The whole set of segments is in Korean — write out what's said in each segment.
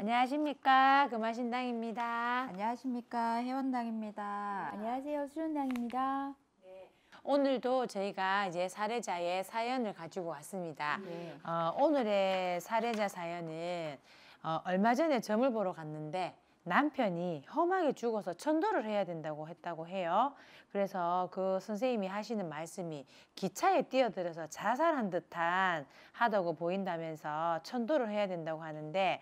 안녕하십니까 금화신당입니다. 안녕하십니까 회원당입니다. 안녕하세요 수련당입니다. 오늘도 저희가 이제 사례자의 사연을 가지고 왔습니다. 네. 어, 오늘의 사례자 사연은 어, 얼마 전에 점을 보러 갔는데 남편이 험하게 죽어서 천도를 해야 된다고 했다고 해요. 그래서 그 선생님이 하시는 말씀이 기차에 뛰어들어서 자살한 듯한 하다고 보인다면서 천도를 해야 된다고 하는데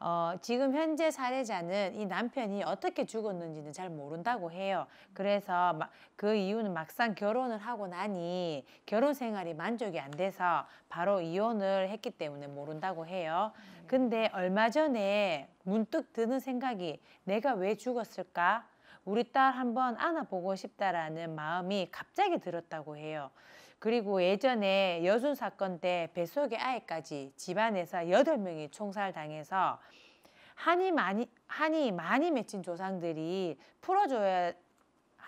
어, 지금 현재 사례자는 이 남편이 어떻게 죽었는지는 잘 모른다고 해요. 그래서 마- 그 이유는 막상 결혼을 하고 나니 결혼 생활이 만족이 안 돼서 바로 이혼을 했기 때문에 모른다고 해요. 근데 얼마 전에 문득 드는 생각이 내가 왜 죽었을까? 우리 딸 한번 안아보고 싶다라는 마음이 갑자기 들었다고 해요. 그리고 예전에 여순 사건 때 뱃속의 아이까지 집안에서 여덟 명이 총살당해서 한이 많이 한이 많이 맺힌 조상들이 풀어줘야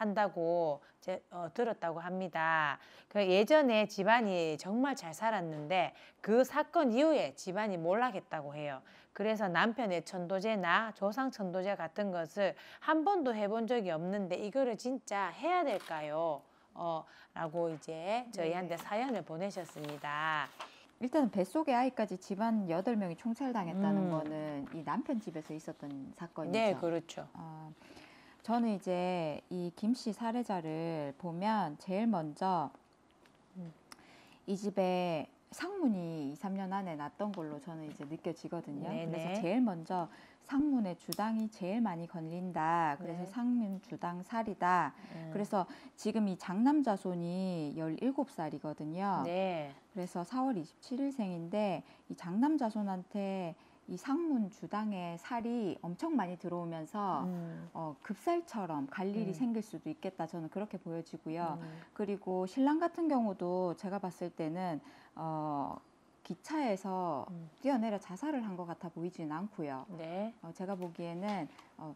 한다고 제, 어, 들었다고 합니다. 그 예전에 집안이 정말 잘 살았는데 그 사건 이후에 집안이 몰락했다고 해요. 그래서 남편의 천도제나 조상 천도제 같은 것을 한 번도 해본 적이 없는데 이거를 진짜 해야 될까요? 어, 라고 이제 저희한테 사연을 보내셨습니다. 일단은 뱃속의 아이까지 집안 여덟 명이 총살당했다는 음. 거는 이 남편 집에서 있었던 사건이죠. 네, 그렇죠. 어, 저는 이제 이 김씨 사례자를 보면 제일 먼저 음. 이 집에 상문이 2, 3년 안에 났던 걸로 저는 이제 느껴지거든요. 네네. 그래서 제일 먼저 상문의 주당이 제일 많이 걸린다. 그래서 네. 상문 주당 살이다. 음. 그래서 지금 이 장남자손이 17살이거든요. 네. 그래서 4월 27일생인데 이 장남자손한테 이 상문 주당의 살이 엄청 많이 들어오면서 음. 어, 급살처럼 갈 일이 음. 생길 수도 있겠다. 저는 그렇게 보여지고요. 음. 그리고 신랑 같은 경우도 제가 봤을 때는 어, 기차에서 음. 뛰어내려 자살을 한 것 같아 보이지는 않고요. 네. 어, 제가 보기에는 어,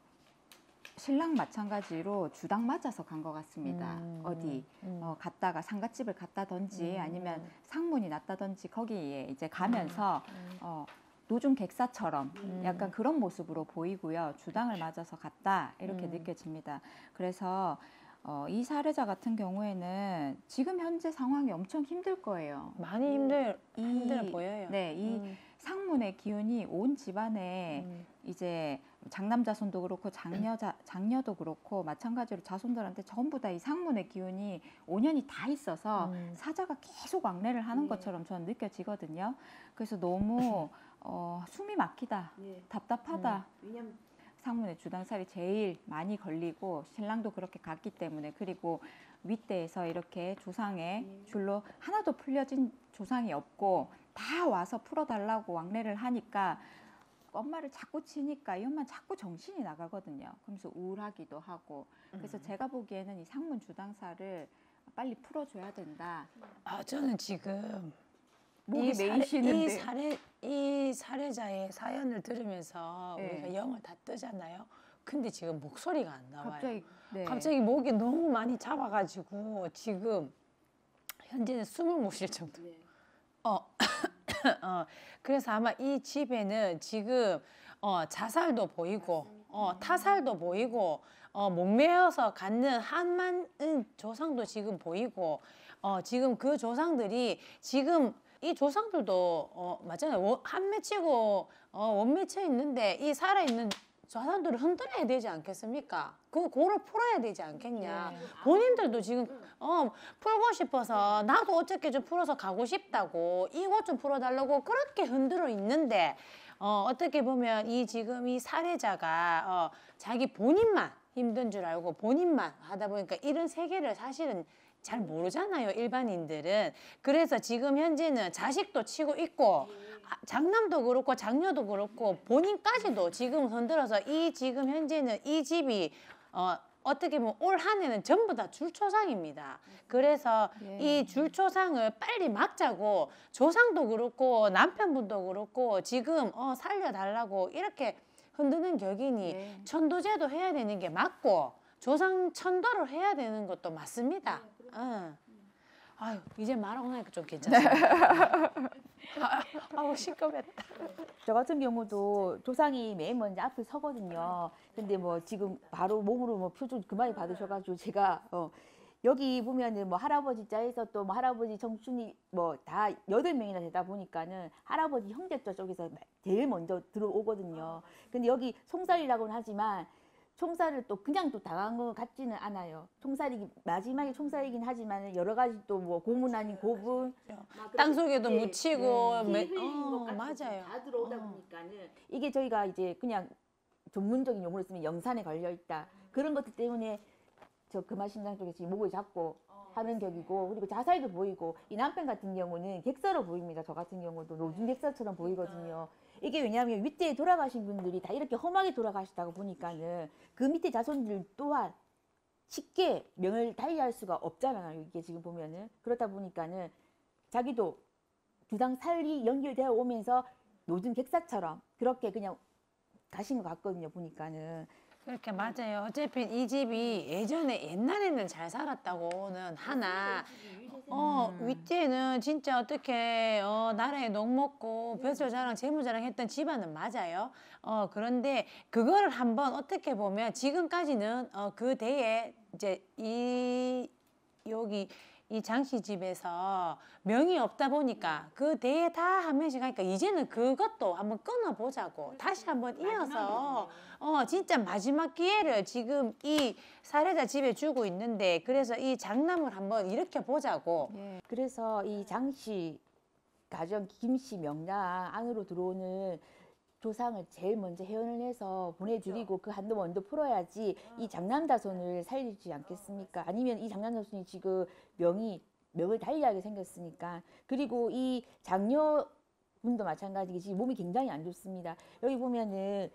신랑 마찬가지로 주당 맞아서 간 것 같습니다. 음. 어디 음. 어, 갔다가 상가집을 갔다든지 음. 아니면 상문이 났다든지 거기에 이제 가면서 음. 어, 노중 객사처럼 음. 약간 그런 모습으로 보이고요. 주당을 맞아서 갔다 이렇게 음. 느껴집니다. 그래서 어, 이 사례자 같은 경우에는 지금 현재 상황이 엄청 힘들 거예요. 많이 힘들 이- 힘들어 보여요. 네, 이 음. 상문의 기운이 온 집안에 음. 이제 장남 자손도 그렇고 장녀 자 장녀도 그렇고 마찬가지로 자손들한테 전부 다 이 상문의 기운이 5년이 다 있어서 음. 사자가 계속 왕래를 하는 네. 것처럼 저는 느껴지거든요. 그래서 너무 어, 숨이 막히다, 네. 답답하다. 왜냐면 상문의 주당살이 제일 많이 걸리고 신랑도 그렇게 갔기 때문에 그리고 윗대에서 이렇게 조상의 네. 줄로 하나도 풀려진 조상이 없고 다 와서 풀어달라고 왕래를 하니까 엄마를 자꾸 치니까 이 엄마 자꾸 정신이 나가거든요. 그러면서 우울하기도 하고 그래서 음. 제가 보기에는 이 상문 주당살을 빨리 풀어줘야 된다. 아 저는 지금 목이 이 사례, 메이시는데 이 사례 이 사례자의 사연을 들으면서 네. 우리가 영을 다 뜨잖아요. 근데 지금 목소리가 안 나와요. 갑자기 네. 갑자기 목이 너무 많이 잡아가지고 지금 현재는 숨을 못 쉴 정도. 네. 어, 어, 그래서 아마 이 집에는 지금 어, 자살도 보이고 어, 타살도 보이고 어, 목매어서 갖는 한많은 조상도 지금 보이고 어, 지금 그 조상들이 지금 이 조상들도 어, 맞잖아요. 원- 한 맺히고 어, 원 맺혀 있는데 이 살아 있는 조상들을 흔들어야 되지 않겠습니까? 그 고를 풀어야 되지 않겠냐? 네. 본인들도 지금 어 풀고 싶어서 나도 어떻게 좀 풀어서 가고 싶다고 이것 좀 풀어달라고 그렇게 흔들어 있는데 어 어떻게 보면 이 지금 이 사례자가 어 자기 본인만 힘든 줄 알고 본인만 하다 보니까 이런 세계를 사실은 잘 모르잖아요 일반인들은 그래서 지금 현재는 자식도 치고 있고 아, 장남도 그렇고 장녀도 그렇고 본인까지도 지금 흔들어서 이 지금 현재는 이 집이 어 어떻게 보면 올 한 해는 전부 다 줄초상입니다. 그래서 예. 이 줄초상을 빨리 막자고 조상도 그렇고 남편분도 그렇고 지금 어 살려달라고 이렇게 흔드는 격이니 네. 천도제도 해야 되는 게 맞고 조상 천도를 해야 되는 것도 맞습니다. 응. 아유 이제 말하고 나니까 좀 괜찮습니다. 아우 시끄럽다. 저 같은 경우도 조상이 맨 먼저 앞에 서거든요. 근데 뭐 지금 바로 몸으로 뭐 표준 그만이 받으셔가지고 제가 어 여기 보면은 뭐 할아버지 자에서 또 뭐 할아버지 청춘이 뭐 다 여덟 명이나 되다 보니까는 할아버지 형제자 쪽에서 제일 먼저 들어오거든요. 근데 여기 총살이라고는 하지만 총살을 또 그냥 또 당한 것 같지는 않아요. 총살이 마지막에 총살이긴 하지만 여러 가지 또 뭐 고문 아닌 고문 땅 속에도 예, 묻히고 피 매- 어, 맞아요. 다 들어오다 어. 보니까는 이게 저희가 이제 그냥 전문적인 용어로 쓰면 영산에 걸려 있다 그런 것들 때문에 저 금화신당 쪽에 지금 목을 잡고 하는 격이고 그리고 자살도 보이고 이 남편 같은 경우는 객사로 보입니다. 저 같은 경우도 노중 객사처럼 보이거든요. 이게 왜냐하면 윗대에 돌아가신 분들이 다 이렇게 험하게 돌아가시다고 보니까는 그 밑에 자손들 또한 쉽게 명을 달리할 수가 없잖아요. 이게 지금 보면은 그렇다 보니까는 자기도 주당 살이 연결되어 오면서 노중 객사처럼 그렇게 그냥 가신 것 같거든요. 보니까는 그렇게 맞아요. 어차피 이 집이 예전에 옛날에는 잘 살았다고는 하나 어 음. 윗뒤에는 진짜 어떻게 어 나라에 녹 먹고 벼슬 자랑 재무 자랑 했던 집안은 맞아요. 어 그런데 그거를 한번 어떻게 보면 지금까지는 어 그 대에 이제 이 여기 이 장씨 집에서 명이 없다 보니까 그 대에 다 한 명씩 하니까 이제는 그것도 한번 끊어 보자고. 다시 한번 이어서 어 진짜 마지막 기회를 지금 이 사례자 집에 주고 있는데 그래서 이 장남을 한번 일으켜 보자고. 예. 그래서 이 장씨 가정 김씨 명랑 안으로 들어오는 조상을 제일 먼저 해연을 해서 보내드리고 그 한도 먼저 풀어야지 이 장남자손을 살리지 않겠습니까? 아니면 이 장남자손이 지금 명이 명을 달리하게 생겼으니까 그리고 이 장녀 분도 마찬가지게 지금 몸이 굉장히 안 좋습니다. 여기 보면은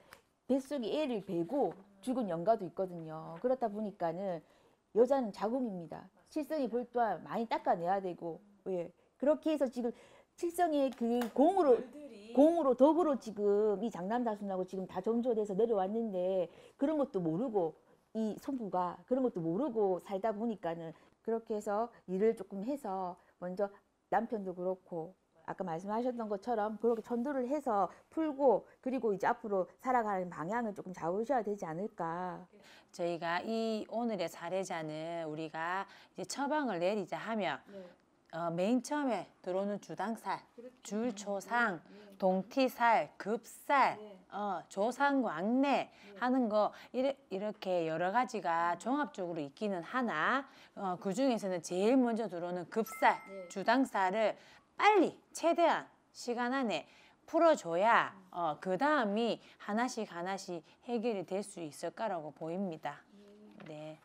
뱃속에 애를 베고 죽은 영가도 있거든요. 그렇다 보니까는 여자는 자궁입니다. 칠성이 볼또한 많이 닦아내야 되고 예 그렇게 해서 지금 칠성의 그 공으로 공으로 덕으로 지금 이 장남자순하고 지금 다 점조돼서 내려왔는데 그런 것도 모르고 이 손부가 그런 것도 모르고 살다 보니까는 그렇게 해서 일을 조금 해서 먼저 남편도 그렇고 아까 말씀하셨던 것처럼 그렇게 전도를 해서 풀고 그리고 이제 앞으로 살아가는 방향을 조금 잡으셔야 되지 않을까. 저희가 이 오늘의 사례자는 우리가 이제 처방을 내리자 하면 어, 맨 처음에 들어오는 주당살, 줄초상, 동티살, 급살, 어, 조상광내 하는 거 이래, 이렇게 여러 가지가 종합적으로 있기는 하나. 어, 그 중에서는 제일 먼저 들어오는 급살, 주당살을 빨리 최대한 시간 안에 풀어줘야 어, 그 다음이 하나씩 하나씩 해결이 될 수 있을 거라고 보입니다. 네.